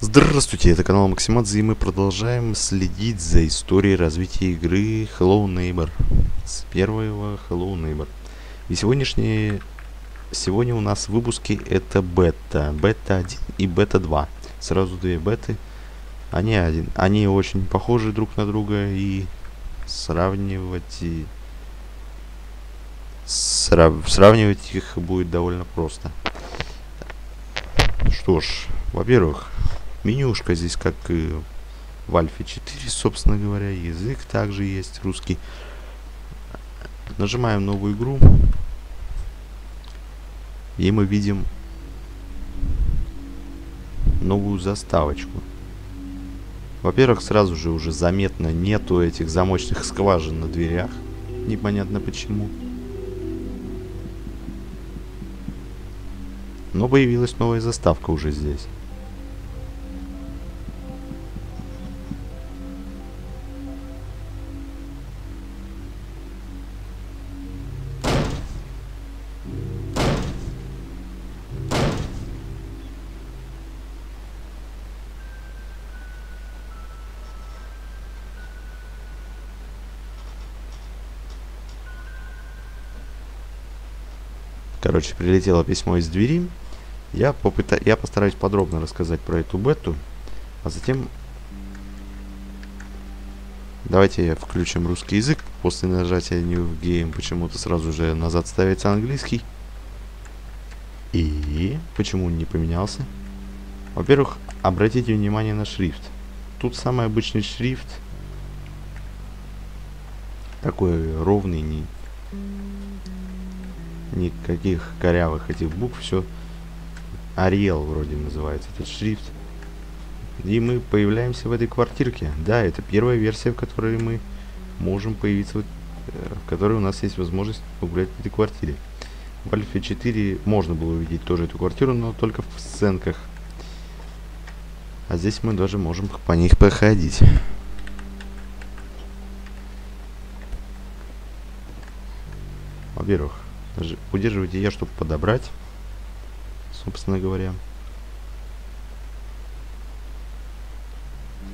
Здравствуйте, это канал Максимадзе, и мы продолжаем следить за историей развития игры Hello Neighbor. С первого Hello Neighbor. И сегодняшние... Сегодня у нас в выпуске это бета. Бета 1 и бета 2. Сразу две беты. Они один. Они очень похожи друг на друга и сравнивать и... Срав... Сравнивать их будет довольно просто. Что ж, во-первых, Менюшка здесь, как и в Альфе 4, собственно говоря. Язык также есть, русский. Нажимаем новую игру. И мы видим новую заставочку. Во-первых, сразу же уже заметно нету этих замочных скважин на дверях. Непонятно почему. Но появилась новая заставка уже здесь. Короче, прилетело письмо из двери. Я, попыта... я постараюсь подробно рассказать про эту бету. А затем... Давайте включим русский язык. После нажатия New Game почему-то сразу же назад ставится английский. И почему он не поменялся? Во-первых, обратите внимание на шрифт. Тут самый обычный шрифт. Такой ровный, не никаких корявых этих букв, все Ариэл вроде называется этот шрифт. И мы появляемся в этой квартирке. Да, это первая версия, в которой мы можем появиться, э, в которой у нас есть возможность погулять в этой квартире. В Альфе 4 можно было увидеть тоже эту квартиру, но только в сценках. А здесь мы даже можем по них походить. Во-первых, удерживайте я, чтобы подобрать, собственно говоря.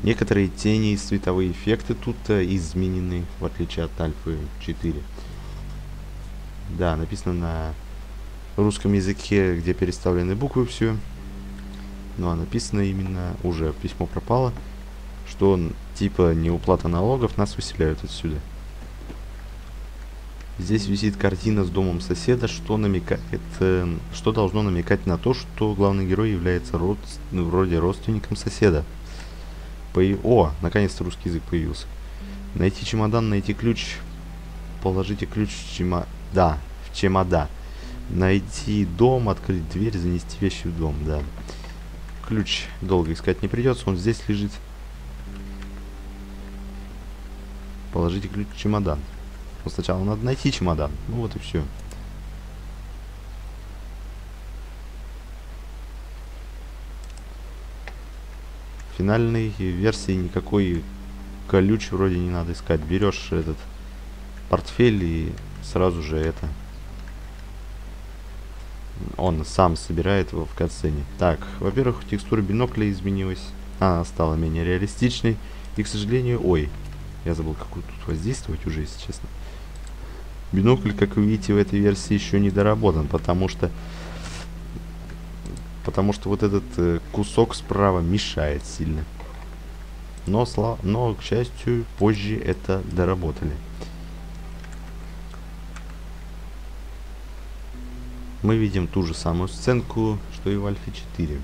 Некоторые тени и световые эффекты тут э, изменены, в отличие от Альфы 4. Да, написано на русском языке, где переставлены буквы все. Ну а написано именно, уже письмо пропало, что типа неуплата налогов нас выселяют отсюда. Здесь висит картина с домом соседа, что намекает, э, что должно намекать на то, что главный герой является род, вроде родственником соседа. По... О, наконец-то русский язык появился. Найти чемодан, найти ключ. Положите ключ в чемодан. Да, в чемодан. Найти дом, открыть дверь, занести вещи в дом, да. Ключ долго искать не придется, он здесь лежит. Положите ключ в чемодан. Но сначала надо найти чемодан. Ну вот и все. Финальной версии никакой колюч вроде не надо искать. Берешь этот портфель и сразу же это он сам собирает его в катсцене. Так, во-первых, текстура бинокля изменилась. Она стала менее реалистичной. И, к сожалению, ой, я забыл, какую тут воздействовать уже, если честно. Бинокль, как вы видите, в этой версии еще не доработан, потому что потому что вот этот э, кусок справа мешает сильно. Но, слава, но, к счастью, позже это доработали. Мы видим ту же самую сценку, что и в Альфе 4.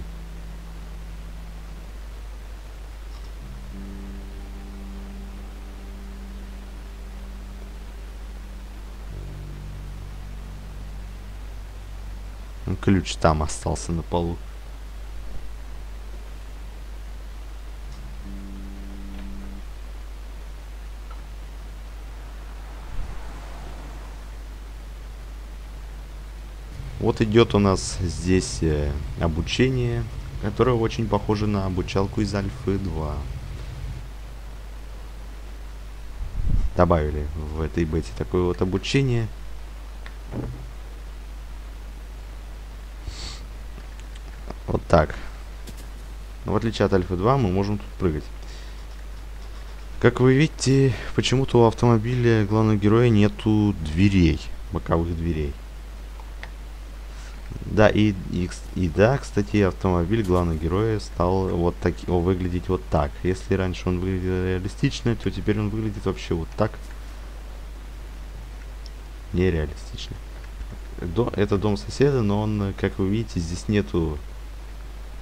Ключ там остался на полу. Вот идет у нас здесь э, обучение которая очень похожа на обучалку из Альфы 2. Добавили в этой бете такое вот обучение. Вот так. Но в отличие от Альфа 2 мы можем тут прыгать. Как вы видите, почему-то у автомобиля главного героя нету дверей, боковых дверей. Да, и, и, и да, кстати, автомобиль главного героя стал вот так, выглядеть вот так. Если раньше он выглядел реалистично, то теперь он выглядит вообще вот так. Нереалистично. До, это дом соседа, но он, как вы видите, здесь нету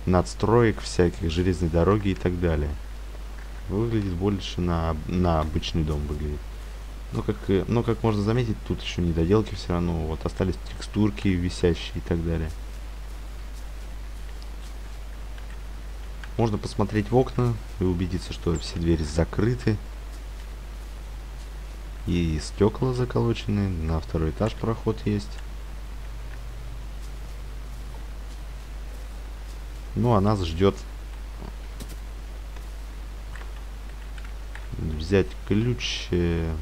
надстроек всяких, железной дороги и так далее выглядит больше на, на обычный дом выглядит. Но как, но как можно заметить, тут еще недоделки все равно. Вот остались текстурки висящие и так далее. Можно посмотреть в окна и убедиться, что все двери закрыты. И стекла заколочены. На второй этаж проход есть. Ну, а нас ждет взять ключ. Э,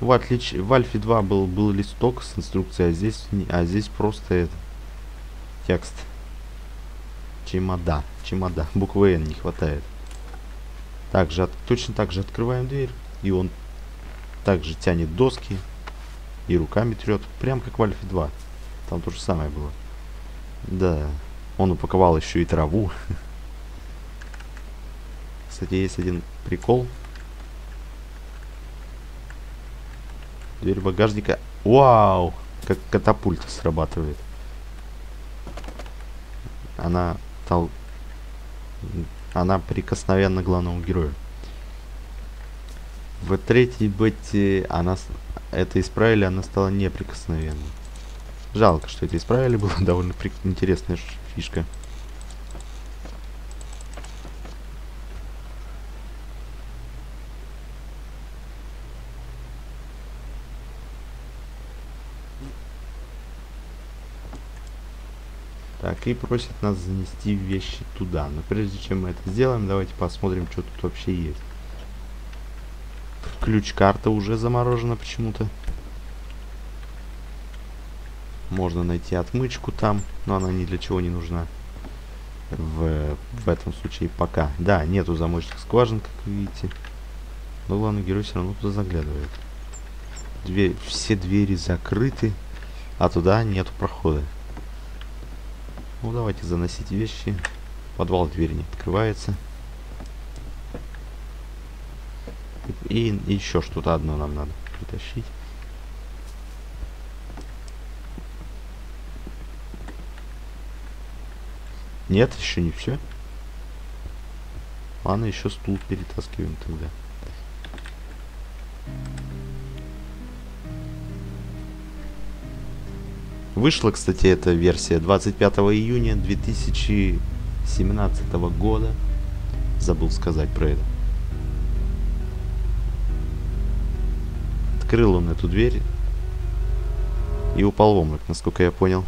в, отлич... в Альфе 2 был, был листок с инструкцией, а здесь, а здесь просто это, текст. Чемода. Чемода. Буквы N не хватает. Также, точно так же открываем дверь. И он также тянет доски. И руками трет. Прям как в Альфе 2. Там то же самое было. Да. Он упаковал еще и траву. Кстати, есть один прикол. Дверь багажника. Вау! Как катапульта срабатывает. Она тол... Она прикосновенна главному герою. В третьей бете она это исправили, она стала неприкосновенной. Жалко, что это исправили, была довольно интересная фишка. Так, и просит нас занести вещи туда. Но прежде чем мы это сделаем, давайте посмотрим, что тут вообще есть. Ключ-карта уже заморожена почему-то. Можно найти отмычку там, но она ни для чего не нужна. В, в этом случае пока. Да, нету замочных скважин, как вы видите. Но главный герой все равно туда заглядывает. Дверь, все двери закрыты, а туда нету прохода. Ну, давайте заносить вещи. Подвал двери не открывается. И, и еще что-то одно нам надо притащить. Нет, еще не все. Ладно, еще стул перетаскиваем тогда. Вышла, кстати, эта версия 25 июня 2017 года. Забыл сказать про это. Открыл он эту дверь и упал в обморок, насколько я понял.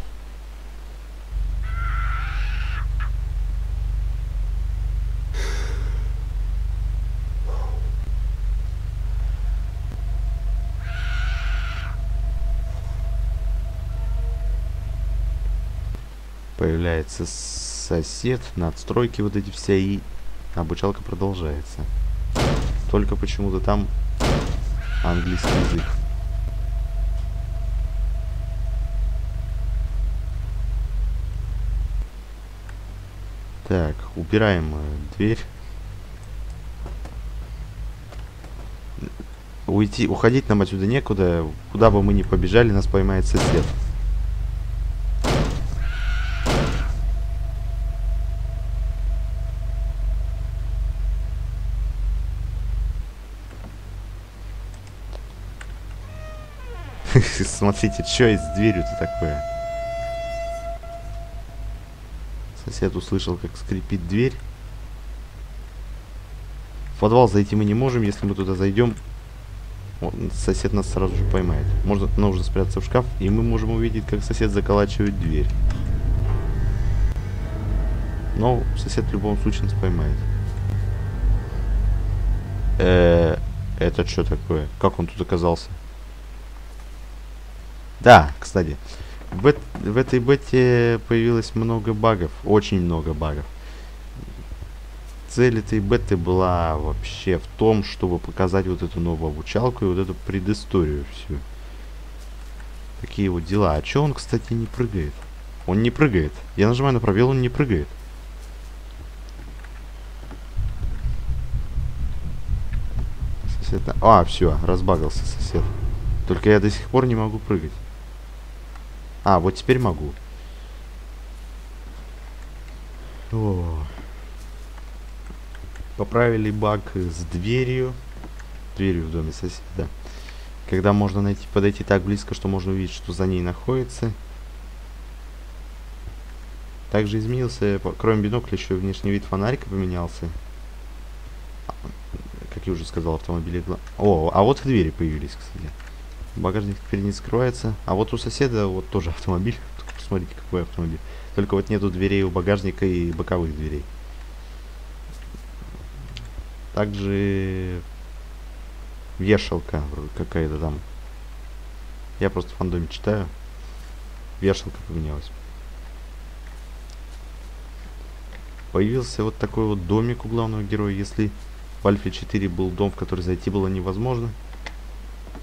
Появляется сосед, надстройки вот эти все, и обучалка продолжается. Только почему-то там английский язык. Так, убираем э, дверь. Уйти, уходить нам отсюда некуда. Куда бы мы ни побежали, нас поймает сосед. Смотрите, что есть с дверью-то такое? Сосед услышал, как скрипит дверь. В подвал зайти мы не можем. Если мы туда зайдем, сосед нас сразу же поймает. Можно, нужно спрятаться в шкаф, и мы можем увидеть, как сосед заколачивает дверь. Но сосед в любом случае нас поймает. Э, это что такое? Как он тут оказался? Да, кстати, в, в этой бете появилось много багов, очень много багов. Цель этой беты была вообще в том, чтобы показать вот эту новую обучалку и вот эту предысторию всю. Такие вот дела. А чё он, кстати, не прыгает? Он не прыгает. Я нажимаю на пробел, он не прыгает. Сосед... А, все, разбагался сосед. Только я до сих пор не могу прыгать. А, вот теперь могу. О. Поправили баг с дверью. Дверью в доме соседа. Когда можно найти, подойти так близко, что можно увидеть, что за ней находится. Также изменился, кроме бинокля, еще внешний вид фонарика поменялся. Как я уже сказал, автомобили... О, а вот и двери появились, кстати. Багажник теперь не скрывается. А вот у соседа вот тоже автомобиль. Посмотрите, какой автомобиль. Только вот нету дверей у багажника и боковых дверей. Также вешалка какая-то там. Я просто в фандоме читаю. Вешалка поменялась. Появился вот такой вот домик у главного героя. Если в Альфе 4 был дом, в который зайти было невозможно,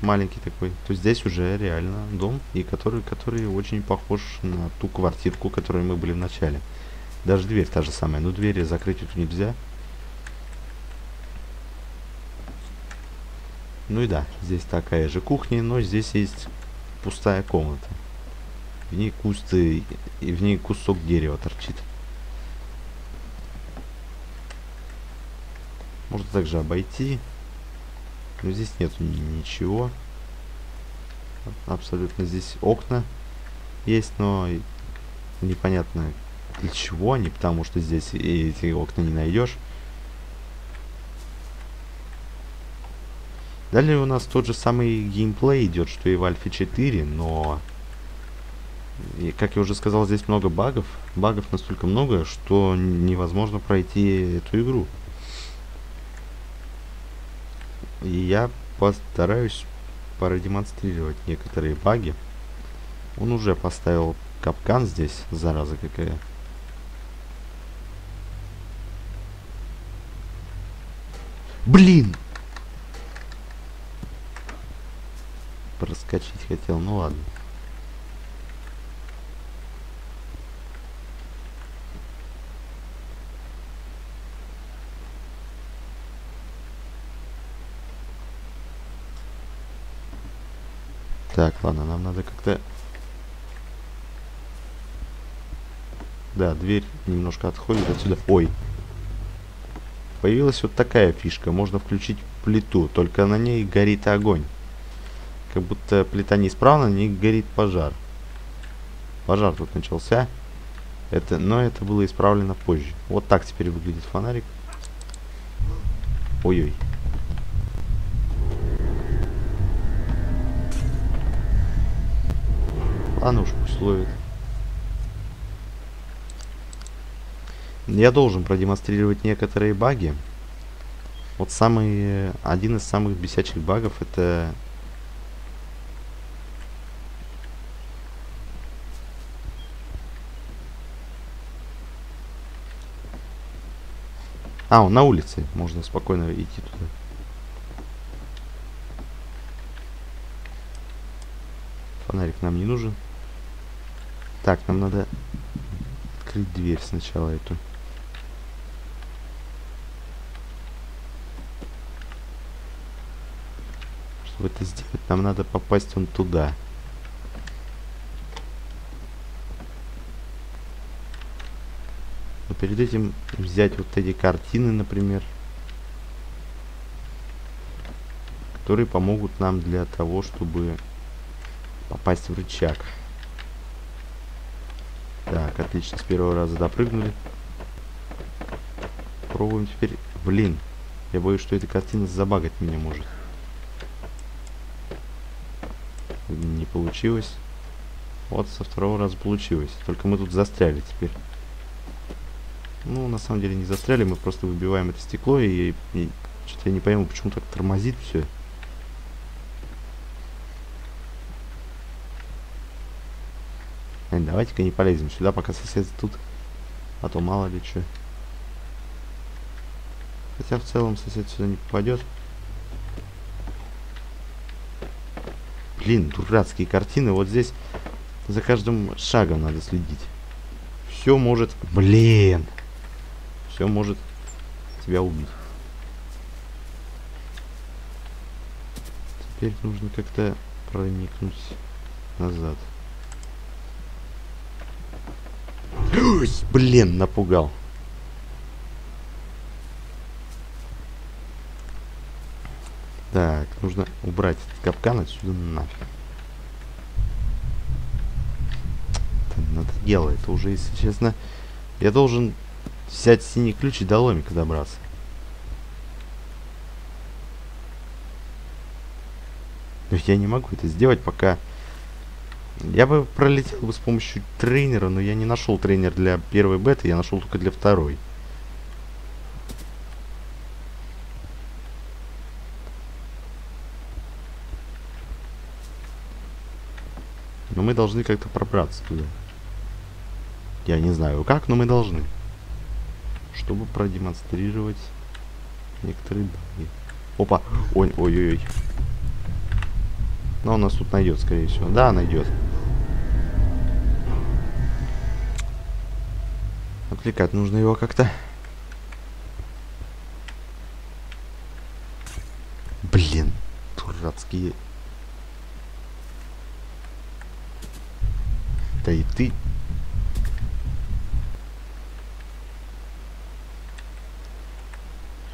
маленький такой, то здесь уже реально дом, и который, который очень похож на ту квартирку, в которой мы были в начале. Даже дверь та же самая, но двери закрыть тут нельзя. Ну и да, здесь такая же кухня, но здесь есть пустая комната. В ней кусты, и в ней кусок дерева торчит. Можно также обойти. Но здесь нету ничего. Абсолютно здесь окна есть, но непонятно для чего они, потому что здесь эти окна не найдешь. Далее у нас тот же самый геймплей идет, что и в Альфе 4, но... И, как я уже сказал, здесь много багов. Багов настолько много, что невозможно пройти эту игру. И я постараюсь продемонстрировать некоторые баги. Он уже поставил капкан здесь, зараза какая. Блин! Проскочить хотел, ну ладно. Так, ладно, нам надо как-то... Да, дверь немножко отходит отсюда. Ой. Появилась вот такая фишка. Можно включить плиту, только на ней горит огонь. Как будто плита неисправна, на ней горит пожар. Пожар тут начался. Это, но это было исправлено позже. Вот так теперь выглядит фонарик. Ой-ой. Ладно уж, пусть ловит. Я должен продемонстрировать некоторые баги. Вот самый, один из самых бесячих багов это А, он на улице. Можно спокойно идти туда. Фонарик нам не нужен. Так, нам надо открыть дверь сначала эту. Чтобы это сделать, нам надо попасть вон туда. Но перед этим взять вот эти картины, например. Которые помогут нам для того, чтобы попасть в рычаг. Так, отлично, с первого раза допрыгнули. Пробуем теперь... Блин, я боюсь, что эта картина забагать меня может. Не получилось. Вот со второго раза получилось. Только мы тут застряли теперь. Ну, на самом деле не застряли, мы просто выбиваем это стекло, и, и что-то я не пойму, почему так тормозит все. Давайте-ка не полезем сюда, пока сосед тут. А то мало ли что. Хотя в целом сосед сюда не попадет. Блин, дурацкие картины. Вот здесь за каждым шагом надо следить. Все может... Блин! Все может тебя убить. Теперь нужно как-то проникнуть назад. Блин, напугал. Так, нужно убрать этот капкан отсюда нафиг. Надо делать. Это уже, если честно, я должен взять синий ключ и до ломика добраться. Но я не могу это сделать, пока... Я бы пролетел бы с помощью тренера, но я не нашел тренер для первой беты, я нашел только для второй. Но мы должны как-то пробраться туда. Я не знаю как, но мы должны. Чтобы продемонстрировать некоторые данные. Опа! Ой-ой-ой. Но он нас тут найдет, скорее всего. Да, найдет. Отвлекать нужно его как-то. Блин, дурацкие Да и ты.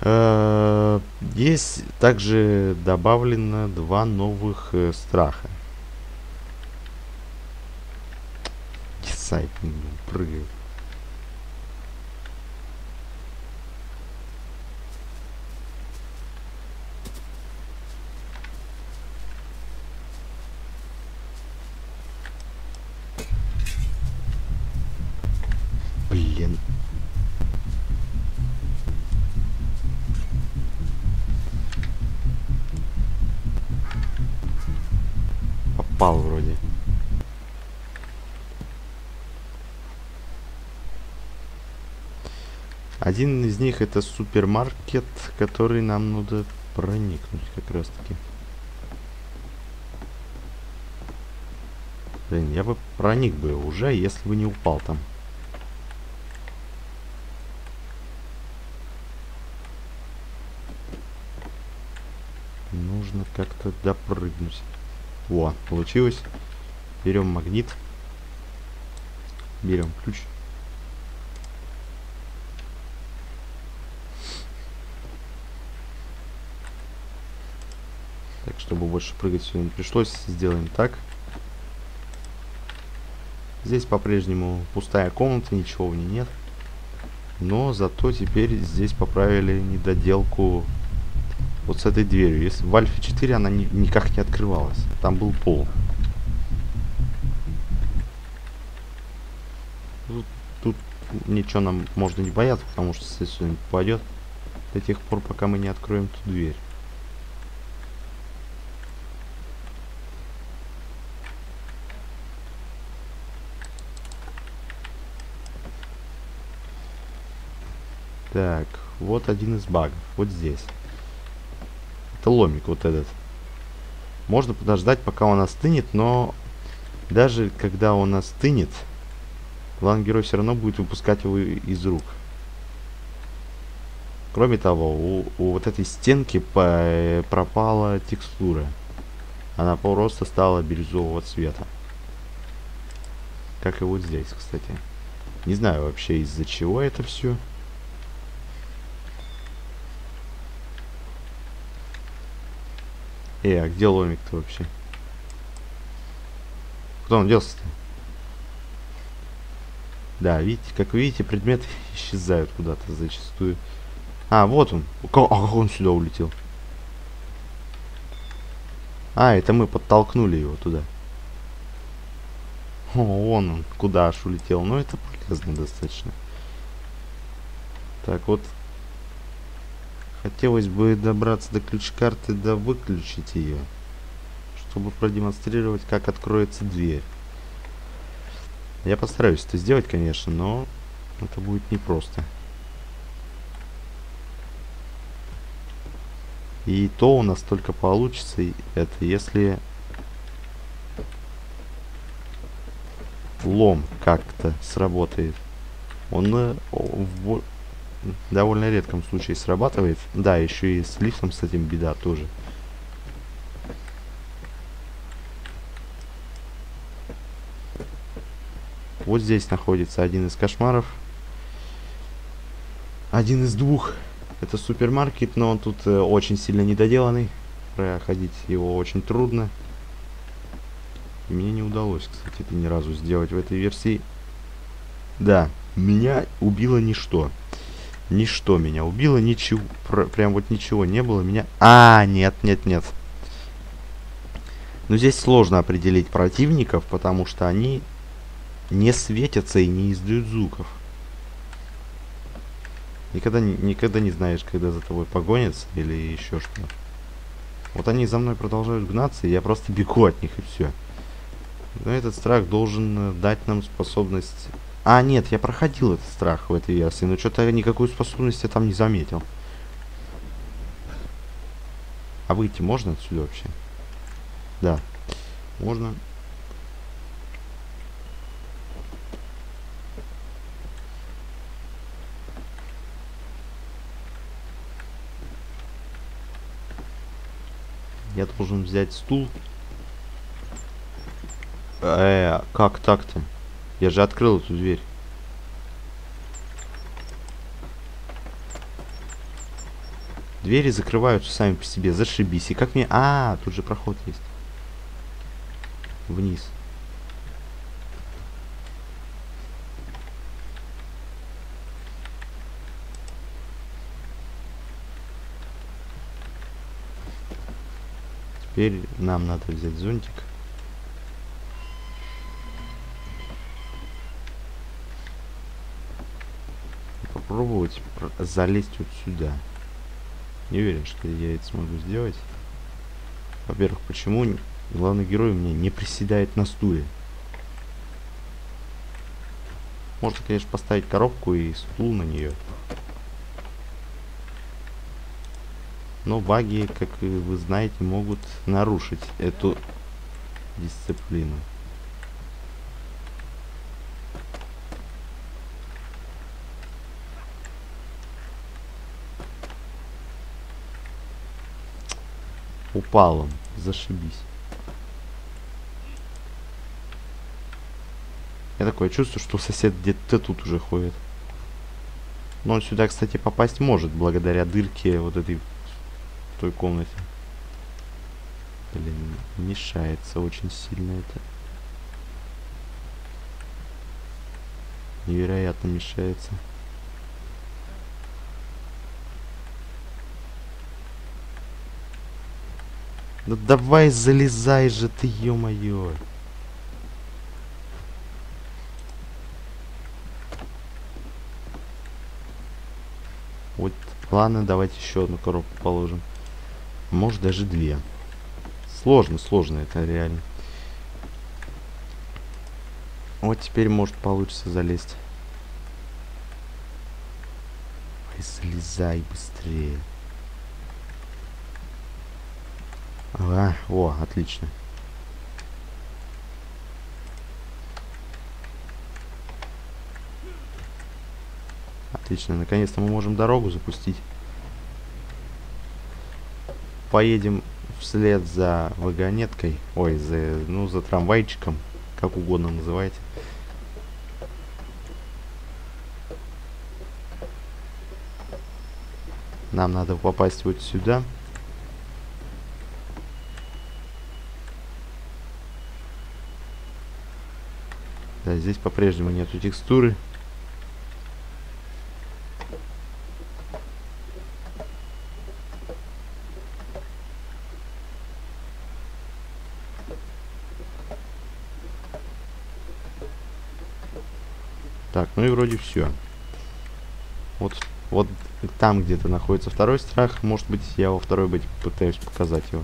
Э, есть также добавлено два новых э, страха. Сайт прыгает. попал вроде. Один из них это супермаркет, который нам надо проникнуть как раз таки. Блин, я бы проник бы уже, если бы не упал там. Нужно как-то допрыгнуть. Во, получилось. Берем магнит. Берем ключ. Чтобы больше прыгать сюда не пришлось, сделаем так. Здесь по-прежнему пустая комната, ничего в ней нет. Но зато теперь здесь поправили недоделку вот с этой дверью. Если в Альфе 4 она ни, никак не открывалась. Там был пол. Тут, тут ничего нам можно не бояться, потому что если сюда не попадет до тех пор, пока мы не откроем ту дверь. Так, вот один из багов. Вот здесь. Это ломик вот этот. Можно подождать, пока он остынет, но даже когда он остынет, главный герой все равно будет выпускать его из рук. Кроме того, у, у вот этой стенки по, пропала текстура. Она просто стала бирюзового цвета. Как и вот здесь, кстати. Не знаю вообще из-за чего это все. Эй, а где ломик-то вообще? Куда он делся-то? Да, видите, как видите, предметы исчезают куда-то зачастую. А, вот он. А как он сюда улетел? А, это мы подтолкнули его туда. О, вон он, куда аж улетел. Ну, это полезно достаточно. Так, вот. Хотелось бы добраться до ключ-карты, да выключить ее. Чтобы продемонстрировать, как откроется дверь. Я постараюсь это сделать, конечно, но это будет непросто. И то у нас только получится, это если лом как-то сработает. Он э, в довольно редком случае срабатывает. Да, еще и с лифтом с этим беда тоже. Вот здесь находится один из кошмаров. Один из двух. Это супермаркет, но он тут э, очень сильно недоделанный. Проходить его очень трудно. И мне не удалось, кстати, это ни разу сделать в этой версии. Да, меня убило ничто. Ничто меня убило, ничего, пр прям вот ничего не было. Меня... А, нет, нет, нет. Но здесь сложно определить противников, потому что они не светятся и не издают звуков. Никогда, никогда не знаешь, когда за тобой погонятся или еще что. Вот они за мной продолжают гнаться, и я просто бегу от них и все. Но этот страх должен э, дать нам способность... А, нет, я проходил этот страх в этой версии, но что-то никакую способность я там не заметил. А выйти можно отсюда вообще? Да, можно. Я должен взять стул. Э, как так-то? Я же открыл эту дверь. Двери закрываются сами по себе. Зашибись. И как мне... А, тут же проход есть. Вниз. Теперь нам надо взять зонтик. Попробовать залезть вот сюда. Не уверен, что я это смогу сделать. Во-первых, почему главный герой у меня не приседает на стуле? Можно, конечно, поставить коробку и стул на нее. Но баги, как вы знаете, могут нарушить эту дисциплину. Упал он. Зашибись. Я такое чувство, что сосед где-то тут уже ходит. Но он сюда, кстати, попасть может, благодаря дырке вот этой той комнате. Блин, мешается очень сильно это. Невероятно мешается. Ну давай залезай же ты, ё-моё. Вот, ладно, давайте еще одну коробку положим. Может даже две. Сложно, сложно это реально. Вот теперь может получится залезть. Ой, залезай быстрее. Ага, о, отлично. Отлично, наконец-то мы можем дорогу запустить поедем вслед за вагонеткой, ой, за, ну, за трамвайчиком, как угодно называйте. Нам надо попасть вот сюда. Да, здесь по-прежнему нету текстуры. Так, ну и вроде все. Вот Вот там где-то находится второй страх. Может быть, я во второй быть пытаюсь показать его.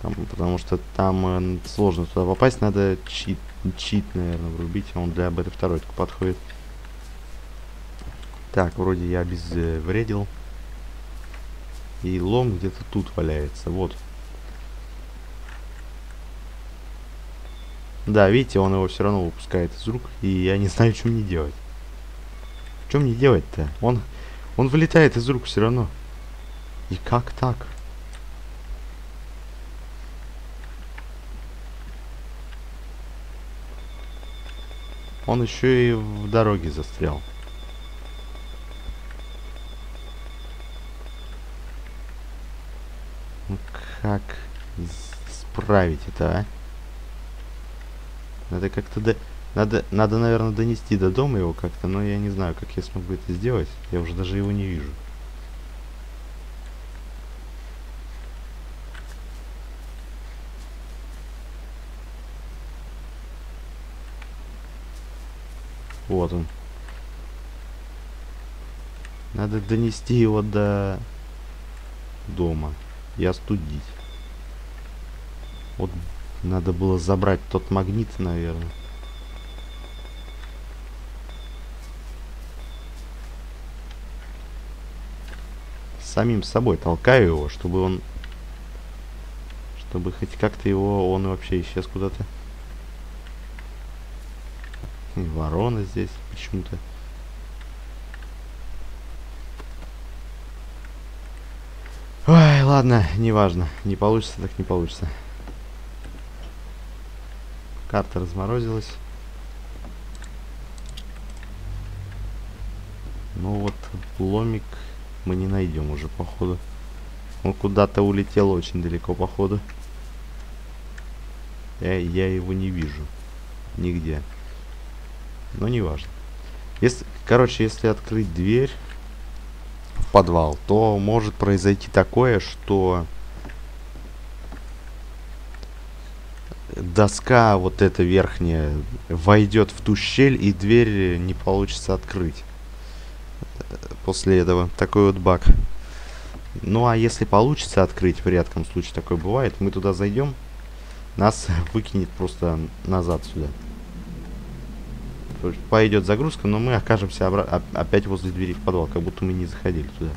Там, потому что там э, сложно туда попасть. Надо чит, чит, наверное, врубить. А он для бета второй только подходит. Так, вроде я обезвредил. И лом где-то тут валяется. Вот. Да, видите, он его все равно выпускает из рук. И я не знаю, что мне делать. Что мне делать-то? Он, он вылетает из рук все равно. И как так? Он еще и в дороге застрял. Ну как справить это, а? Надо как-то до... Надо, надо, наверное, донести до дома его как-то, но я не знаю, как я смогу это сделать. Я уже даже его не вижу. Вот он. Надо донести его до дома и остудить. Вот надо было забрать тот магнит, наверное. Самим собой толкаю его, чтобы он... Чтобы хоть как-то его... Он вообще исчез куда-то. Ворона здесь почему-то. Ой, ладно, неважно. Не получится, так не получится. Карта разморозилась. Ну вот, ломик мы не найдем уже, походу. Он куда-то улетел очень далеко, походу. Я, я его не вижу. Нигде. Но не важно. Если, короче, если открыть дверь в подвал, то может произойти такое, что доска вот эта верхняя войдет в ту щель и дверь не получится открыть. После этого такой вот баг. Ну а если получится открыть, в редком случае такое бывает, мы туда зайдем, нас выкинет просто назад сюда. Пойдет загрузка, но мы окажемся опять возле двери в подвал, как будто мы не заходили туда.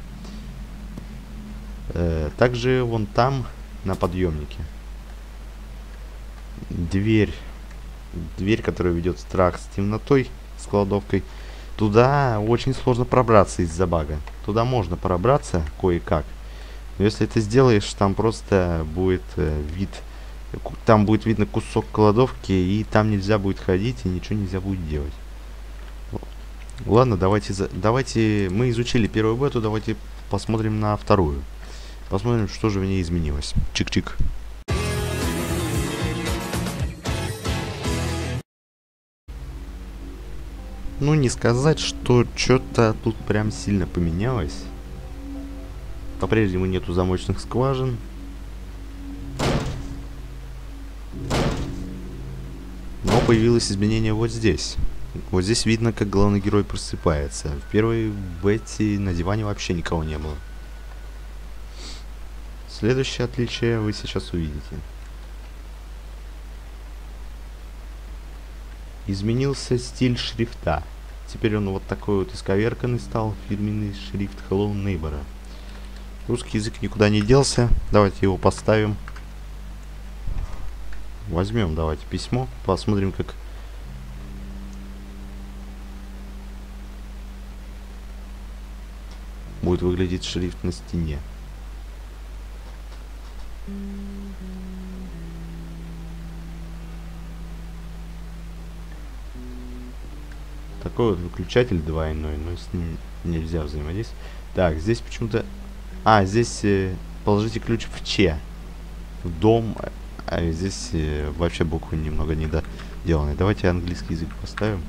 Э, также вон там, на подъемнике, дверь, дверь, которая ведет страх с темнотой, с кладовкой, туда очень сложно пробраться из-за бага. Туда можно пробраться кое-как. Но если ты сделаешь, там просто будет э, вид, там будет видно кусок кладовки, и там нельзя будет ходить, и ничего нельзя будет делать. Ладно, давайте, давайте, мы изучили первую бету, давайте посмотрим на вторую. Посмотрим, что же в ней изменилось. Чик-чик. Ну, не сказать, что что-то тут прям сильно поменялось. По-прежнему нету замочных скважин. Появилось изменение вот здесь. Вот здесь видно, как главный герой просыпается. В первой бете на диване вообще никого не было. Следующее отличие вы сейчас увидите. Изменился стиль шрифта. Теперь он вот такой вот исковерканный стал, фирменный шрифт Hello Neighbor. Русский язык никуда не делся. Давайте его поставим. Возьмем, давайте, письмо. Посмотрим, как... Будет выглядеть шрифт на стене. Такой вот выключатель двойной, но с ним нельзя взаимодействовать. Так, здесь почему-то... А, здесь э, положите ключ в Че. В дом. А здесь э, вообще буквы немного недоделаны. Давайте английский язык поставим.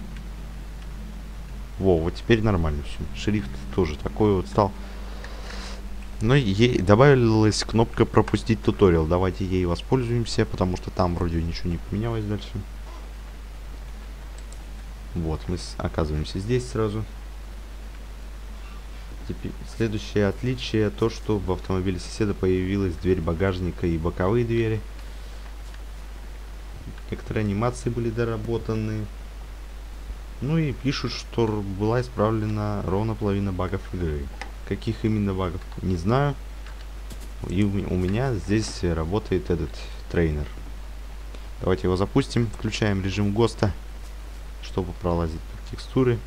Во, вот теперь нормально все. Шрифт тоже такой вот стал. Но ей добавилась кнопка пропустить туториал. Давайте ей воспользуемся, потому что там вроде ничего не поменялось дальше. Вот, мы оказываемся здесь сразу. Теперь следующее отличие то, что в автомобиле соседа появилась дверь багажника и боковые двери. Некоторые анимации были доработаны. Ну и пишут, что была исправлена ровно половина багов игры. Каких именно багов, не знаю. И у меня здесь работает этот трейнер. Давайте его запустим. Включаем режим ГОСТа, чтобы пролазить по текстуры.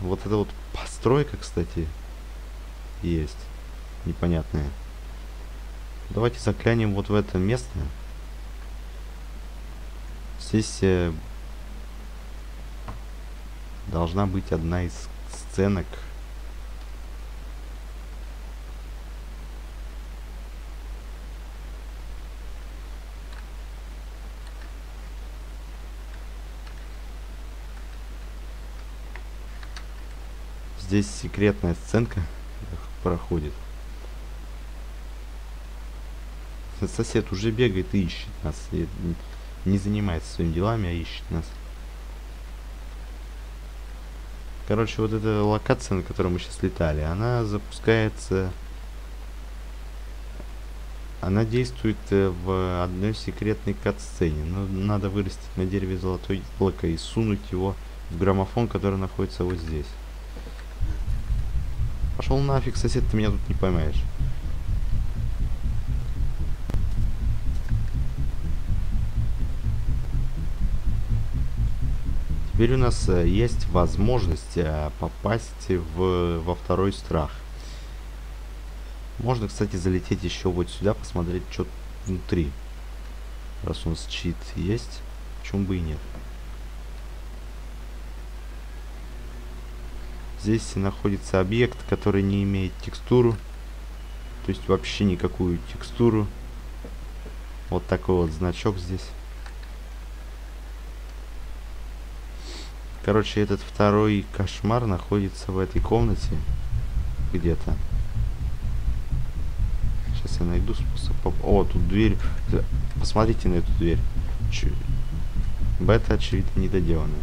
Вот эта вот постройка, кстати, есть. Непонятная. Давайте заклянем вот в это место. Здесь должна быть одна из сценок Здесь секретная сценка проходит. Сосед уже бегает и ищет нас. Не занимается своими делами, а ищет нас. Короче, вот эта локация, на которой мы сейчас летали, она запускается... Она действует э, в одной секретной кат-сцене. Но надо вырастить на дереве золотое яблоко и сунуть его в граммофон, который находится вот здесь. Пошел нафиг, сосед, ты меня тут не поймаешь. Теперь у нас э, есть возможность э, попасть в, во второй страх. Можно, кстати, залететь еще вот сюда, посмотреть, что внутри. Раз у нас чит есть, почему бы и нет. Здесь находится объект, который не имеет текстуру. То есть вообще никакую текстуру. Вот такой вот значок здесь. Короче, этот второй кошмар находится в этой комнате. Где-то. Сейчас я найду способ... О, тут дверь. Посмотрите на эту дверь. Ч... Бета, очевидно, недоделанная.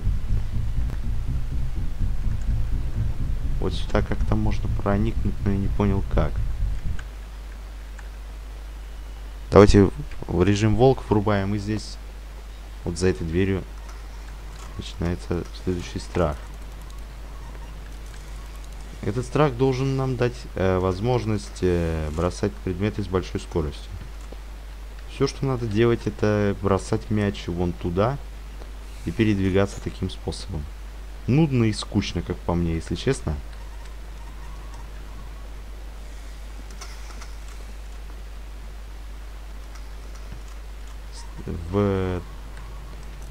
Вот сюда как-то можно проникнуть, но я не понял как. Давайте в режим волк врубаем и здесь вот за этой дверью начинается следующий страх. Этот страх должен нам дать э, возможность э, бросать предметы с большой скоростью. Все, что надо делать, это бросать мяч вон туда и передвигаться таким способом. Нудно и скучно, как по мне, если честно. в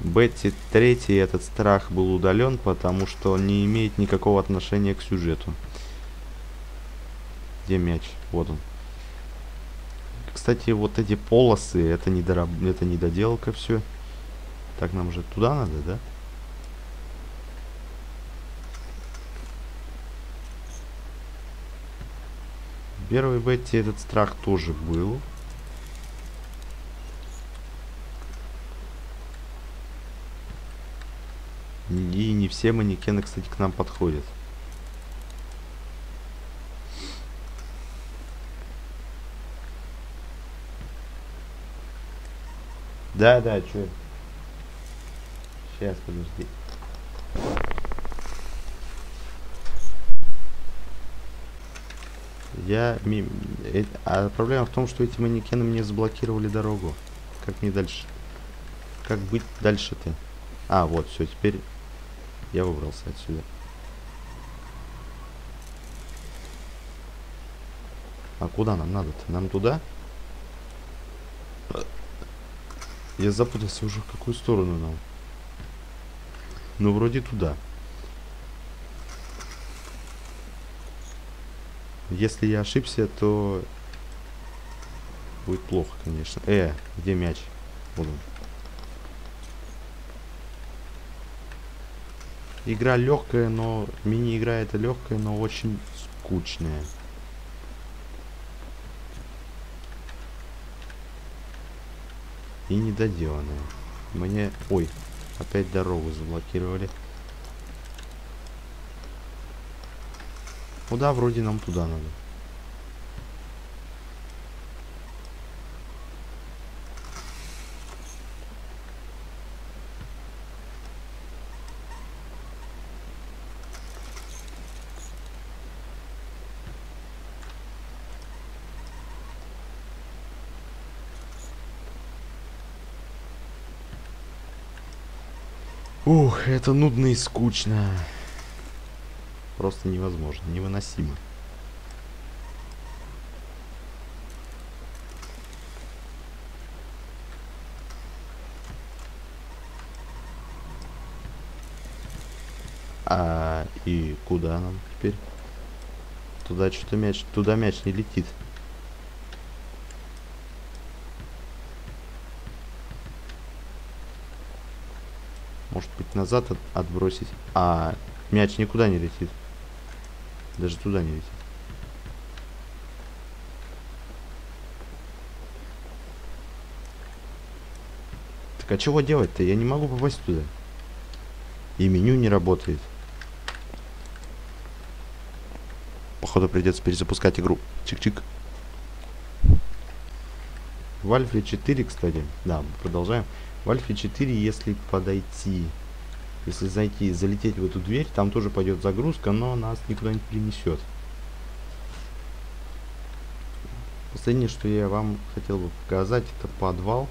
бете 3 этот страх был удален, потому что он не имеет никакого отношения к сюжету. Где мяч? Вот он. Кстати, вот эти полосы, это, не недораб... это недоделка все. Так, нам же туда надо, да? В первой бете этот страх тоже был. И не все манекены, кстати, к нам подходят. Да, да, чё? Сейчас, подожди. Я... Э, а проблема в том, что эти манекены мне заблокировали дорогу. Как мне дальше? Как быть дальше-то? А, вот, все, теперь я выбрался отсюда. А куда нам надо-то? Нам туда? Я запутался уже в какую сторону нам. Ну, вроде туда. Если я ошибся, то будет плохо, конечно. Э, где мяч? Вот он. Игра легкая, но... Мини-игра это легкая, но очень скучная. И недоделанная. Мне... Ой, опять дорогу заблокировали. Куда вроде нам туда надо. Это нудно и скучно. Просто невозможно, невыносимо. А и куда нам теперь? Туда что-то мяч, туда мяч не летит. Может быть назад от, отбросить. А, мяч никуда не летит. Даже туда не летит. Так а чего делать-то? Я не могу попасть туда. И меню не работает. Походу придется перезапускать игру. Чик-чик. В Альфе 4, кстати. Да, продолжаем. В Альфе 4, если подойти, если зайти, залететь в эту дверь, там тоже пойдет загрузка, но нас никуда не перенесет. Последнее, что я вам хотел бы показать, это подвал.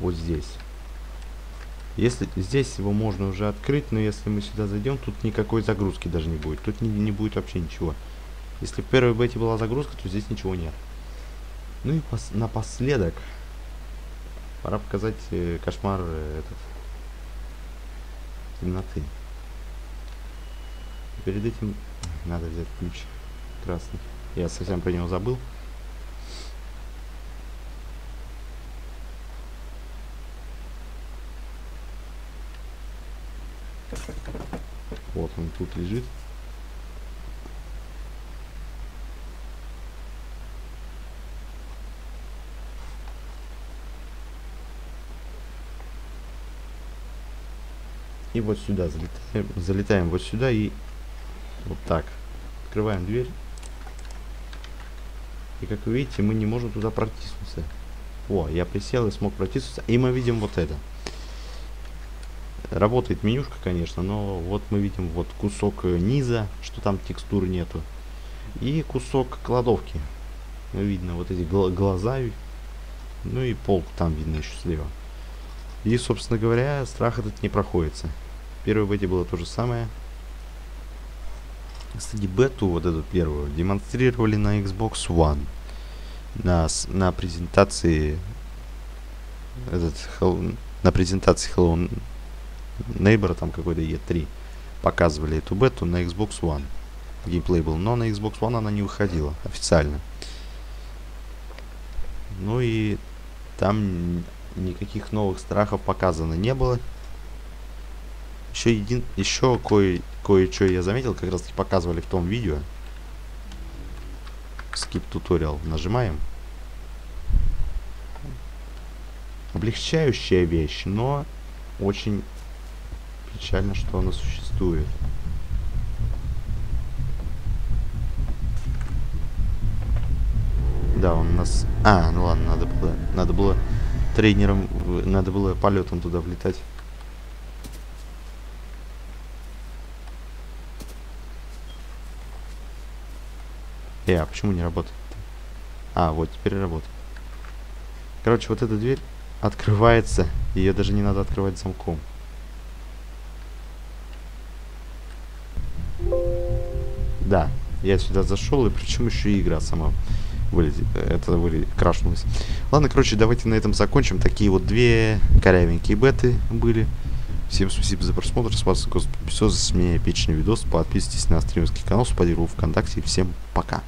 Вот здесь. Если здесь его можно уже открыть, но если мы сюда зайдем, тут никакой загрузки даже не будет. Тут не, не будет вообще ничего. Если в первой бете была загрузка, то здесь ничего нет. Ну и пос напоследок Пора показать э, кошмар э, этот темноты. Перед этим надо взять ключ красный. Я совсем про него забыл. Вот он тут лежит. И вот сюда залетаем, залетаем вот сюда и вот так. Открываем дверь. И как вы видите, мы не можем туда протиснуться. О, я присел и смог протиснуться. И мы видим вот это. Работает менюшка, конечно, но вот мы видим вот кусок низа, что там текстур нету. И кусок кладовки. Видно вот эти гл глаза. Ну и пол там видно еще слева. И, собственно говоря, страх этот не проходится. Первый бете было то же самое. Кстати, бету, вот эту первую, демонстрировали на Xbox One. На, на презентации этот, на презентации Hello Neighbor, там какой-то E3, показывали эту бету на Xbox One. Геймплей был, но на Xbox One она не выходила официально. Ну и там никаких новых страхов показано не было. Еще един... еще кое кое-что я заметил, как раз таки показывали в том видео. Skip туториал. Нажимаем. Облегчающая вещь, но очень печально, что она существует. Да, он нас... А, ну ладно, надо было... Надо было тренером, надо было полетом туда влетать. Э, а почему не работает? А, вот, теперь работает. Короче, вот эта дверь открывается. Ее даже не надо открывать замком. Да, я сюда зашел, и причем еще и игра сама вылезет, это вылез, крашнулось. Ладно, короче, давайте на этом закончим. Такие вот две корявенькие беты были. Всем спасибо за просмотр. С вас Господь С меня эпичный видос. Подписывайтесь на стримерский канал, сподирую ВКонтакте. Всем пока.